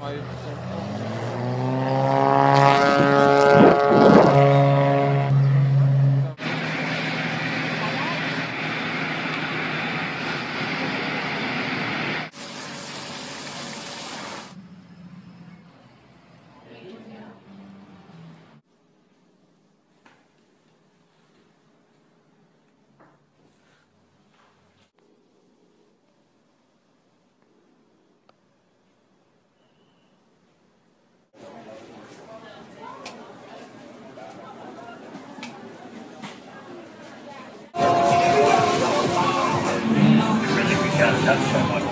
Hayır. Really